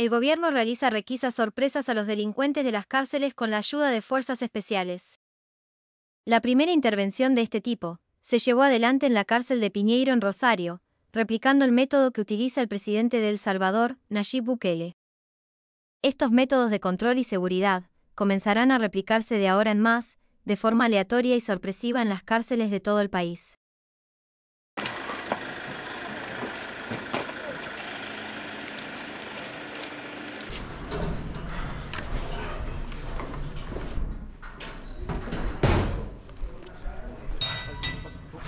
el gobierno realiza requisas sorpresas a los delincuentes de las cárceles con la ayuda de fuerzas especiales. La primera intervención de este tipo se llevó adelante en la cárcel de Piñeiro en Rosario, replicando el método que utiliza el presidente de El Salvador, Nayib Bukele. Estos métodos de control y seguridad comenzarán a replicarse de ahora en más, de forma aleatoria y sorpresiva en las cárceles de todo el país.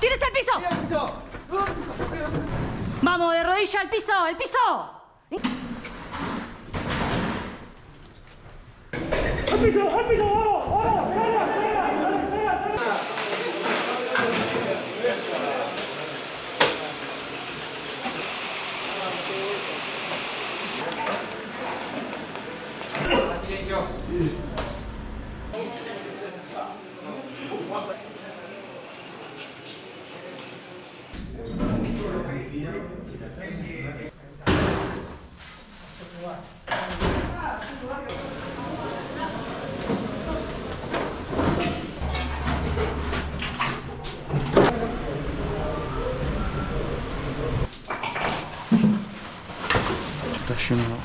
¡Tírese al piso! Vamos, de rodilla al piso, el piso. ¡Al piso, al piso! ¡Vamos, vamos! Taşınma.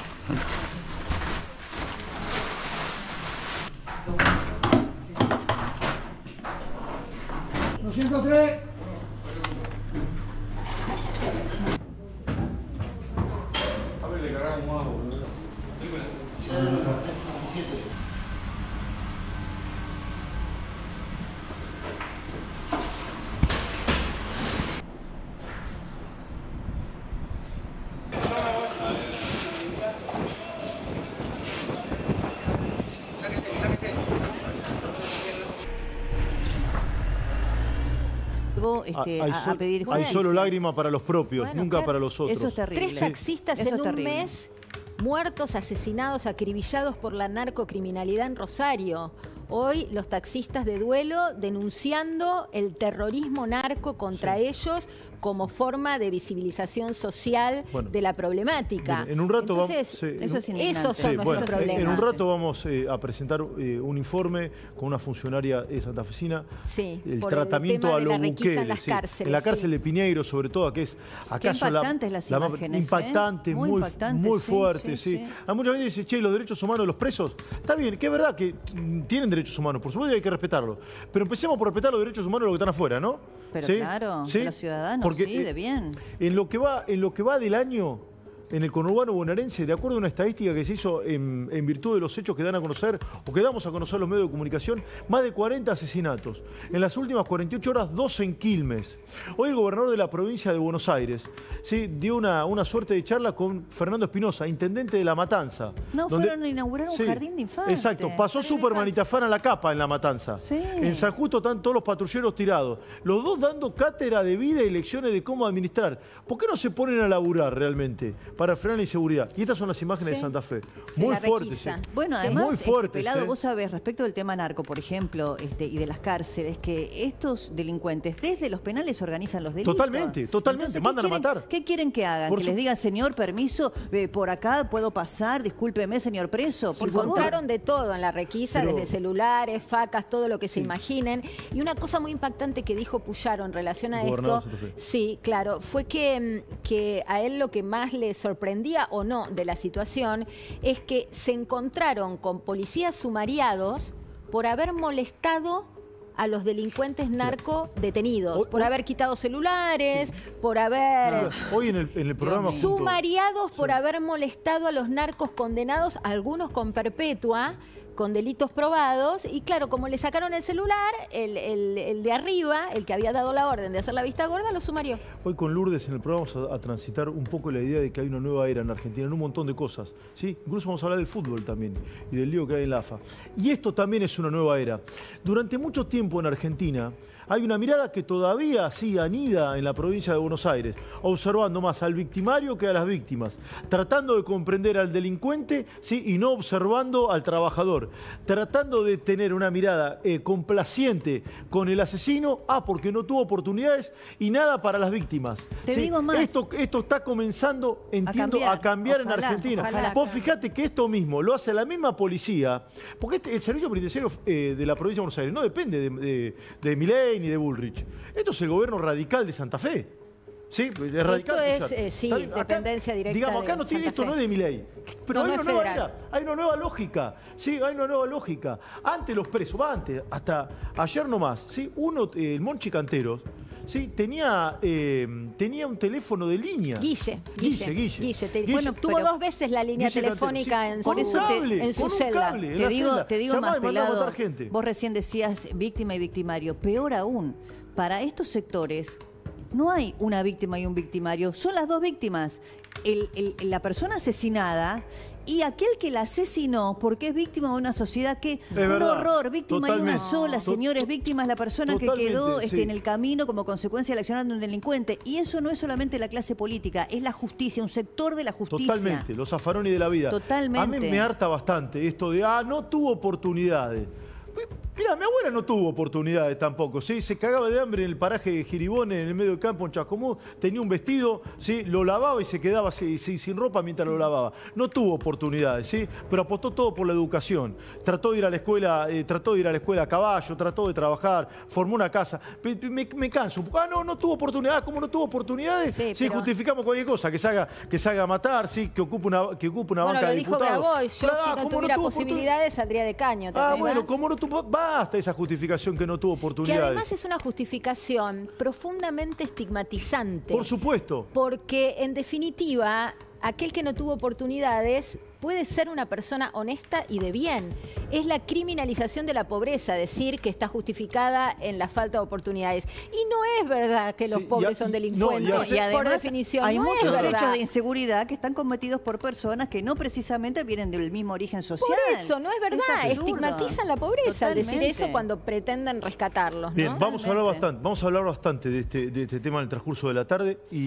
Doscientos tres. Abre, le. Este, hay, a, a sol- pedir hay solo lágrimas para los propios, Bueno, nunca claro. para los otros. Eso es terrible. Tres taxistas Eso en es un terrible. mes muertos, asesinados, acribillados por la narcocriminalidad en Rosario. Hoy los taxistas de duelo denunciando el terrorismo narco contra ellos como forma de visibilización social Bueno. de la problemática. Bien, en un rato vamos- sí, en Eso un- es indignante. esos son Sí, nuestros bueno, problemas. en un rato vamos eh, a presentar eh, un informe con una funcionaria de santafesina. Sí, el por el tratamiento tema a lo en Bukele, cárceles, En la cárcel sí. de Piñeiro, sobre todo, que es acaso la, impactantes las la más- imágenes, ¿eh? impactante, Muy muy, impactantes, muy fuerte, sí, sí. sí. Hay mucha gente que dice, che, los derechos humanos de los presos. Está bien, que es verdad que tienen derechos humanos, por supuesto que hay que respetarlos. Pero empecemos por respetar los derechos humanos de los que están afuera, ¿no? Pero ¿Sí? claro, ¿Sí? los ciudadanos, Porque, sí, eh, de bien. En lo que va, en lo que va del año, en el conurbano bonaerense, de acuerdo a una estadística que se hizo en, en virtud de los hechos que dan a conocer o que damos a conocer los medios de comunicación, más de 40 asesinatos. En las últimas 48 horas, 12 en Quilmes. Hoy el gobernador de la provincia de Buenos Aires ¿sí? dio una, una suerte de charla con Fernando Espinosa, intendente de La Matanza. No, donde- fueron a inaugurar un Sí, jardín de infantes. Exacto, pasó Superman y la capa en La Matanza. Sí. En San Justo están todos los patrulleros tirados. Los dos dando cátedra de vida y lecciones de cómo administrar. ¿Por qué no se ponen a laburar realmente para frenar la inseguridad? Y estas son las imágenes de. Santa Fe. Sí, Muy fuertes. sí. Bueno, además, muy este, fuertes. Pelado, ¿eh? vos sabés, respecto del tema narco, por ejemplo, este, y de las cárceles, que estos delincuentes desde los penales organizan los delitos. Totalmente, totalmente, ¿qué mandan a quieren- matar. ¿Qué quieren que hagan? Por que su- les digan, señor, permiso, eh, por acá puedo pasar, discúlpeme, señor preso, por favor. Encontraron de todo en la requisa, Pero- desde celulares, facas, todo lo que se imaginen. Y una cosa muy impactante que dijo Puyaro en relación a Gobernador esto, de Santa Fe. sí, claro, fue que, mm, que a él lo que más le sorprendía o no de la situación es que se encontraron con policías sumariados por haber molestado a los delincuentes narco detenidos, por haber quitado celulares, por haber... Hoy en el, en el programa. Sumariados por haber molestado a los narcos condenados, algunos con perpetua, con delitos probados. Y claro, como le sacaron el celular, el, el- de arriba, el que había dado la orden de hacer la vista gorda, lo sumarió. Hoy con Lourdes en el programa vamos a, a transitar un poco la idea de que hay una nueva era en Argentina, en un montón de cosas. ¿sí? Incluso vamos a hablar del fútbol también y del lío que hay en la AFA. Y esto también es una nueva era. Durante mucho tiempo en Argentina hay una mirada que todavía sí anida en la provincia de Buenos Aires, observando más al victimario que a las víctimas, tratando de comprender al delincuente ¿sí? y no observando al trabajador, tratando de tener una mirada eh, complaciente con el asesino, ah, porque no tuvo oportunidades y nada para las víctimas. Te ¿sí? digo más. Esto, esto está comenzando, entiendo, a cambiar, cambiar. en Argentina. ojalá. Vos fijate que esto mismo lo hace la misma policía, porque este- el servicio penitenciario eh, de la provincia de Buenos Aires no depende de, de, de Ni de Bullrich. Esto es el gobierno radical de Santa Fe. ¿Sí? Es radical. es, Cuyat. eh, sí, dependencia directa Digamos, acá de no tiene, Santa esto Fe. no es de Milei. Pero No, hay, no una es nueva federal. era, hay una nueva lógica. Sí, hay una nueva lógica. Antes los presos, va antes, hasta ayer nomás, ¿sí? Uno, eh, el Monchi Canteros, ¿sí? tenía, eh, tenía un teléfono de línea. Guille, Guille, Guille, Guille. te- Guille. Bueno, tuvo dos veces la línea telefónica sí, en con su, cable, en su con un celda. cable. en Te digo, celda. te digo más pelado. gente. Vos recién decías víctima y victimario. Peor aún, para estos sectores no hay una víctima y un victimario, son las dos víctimas. El- el- la persona asesinada y aquel que la asesinó porque es víctima de una sociedad que un verdad, horror, víctima y una sola, señores, víctima es la persona que quedó este, sí. en el camino como consecuencia del accionar de un delincuente. Y eso no es solamente la clase política, es la justicia, un sector de la justicia. Totalmente, los zafarones de la vida. Totalmente. A mí me harta bastante esto de, ah, no tuvo oportunidades. Mira, mi abuela no tuvo oportunidades tampoco, ¿sí? Se cagaba de hambre en el paraje de Giribón, en el medio del campo, en Chascomú. Tenía un vestido, ¿sí? Lo lavaba y se quedaba así, sí, sin ropa mientras lo lavaba. No tuvo oportunidades, ¿sí? Pero apostó todo por la educación. Trató de ir a la escuela, eh, trató de ir a la escuela a caballo, trató de trabajar, formó una casa. Me, me canso. Ah, no, no tuvo oportunidades. ¿Cómo no tuvo oportunidades? Sí, Sí, pero- justificamos cualquier cosa, que se haga, que se haga matar, ¿sí? Que ocupe una, que ocupe una Bueno, banca lo de dijo diputados. Grabois, yo Claro, si no ¿cómo tuviera oportun- posibilidades saldría de caño. ¿te Ah, bueno, ¿cómo no tuvo? Basta esa justificación que no tuvo Que oportunidades. además es una justificación profundamente estigmatizante. Por supuesto. Porque en definitiva, aquel que no tuvo oportunidades puede ser una persona honesta y de bien. Es la criminalización de la pobreza, decir que está justificada en la falta de oportunidades. Y no es verdad que los Sí, pobres a- son y- no, y delincuentes, además por definición. hay no es muchos hechos de inseguridad que están cometidos por personas que no precisamente vienen del mismo origen social. Por eso, no es verdad. Estigmatizan la pobreza al decir eso cuando pretenden rescatarlos. ¿no? Bien, vamos a hablar bastante, vamos a hablar bastante de este, de este tema en el transcurso de la tarde y